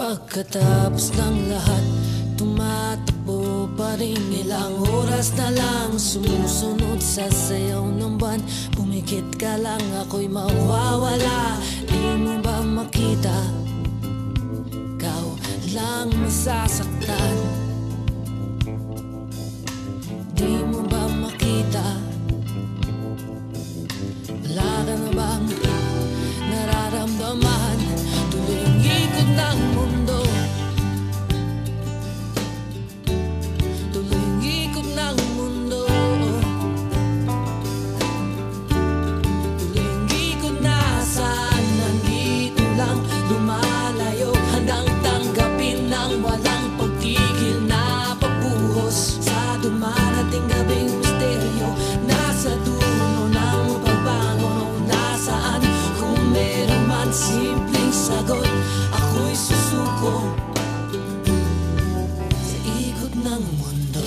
Pagkatapos ng lahat, tumatakbo pa rin. Ilang oras na lang, sumusunod sa sayaw ng buwan. Pumikit ka lang, ako'y mawawala nasasaktan ang simpleng sagot Ako'y susuko Sa ikot ng mundo.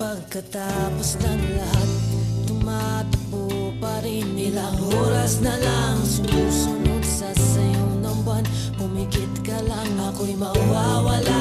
Pagkatapos ng lahat Tumatakbo pa rin Ilang oras na lang. Sumusunod sa sayong namban Pumikit ka lang Ako'y mawawala.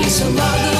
me some other